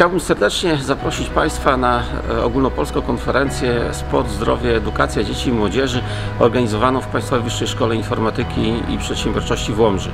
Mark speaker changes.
Speaker 1: Chciałbym serdecznie zaprosić Państwa na e, ogólnopolską konferencję Sport, Zdrowie, Edukacja Dzieci i Młodzieży organizowaną w Państwowej Wyższej Szkole Informatyki i Przedsiębiorczości w Łomży.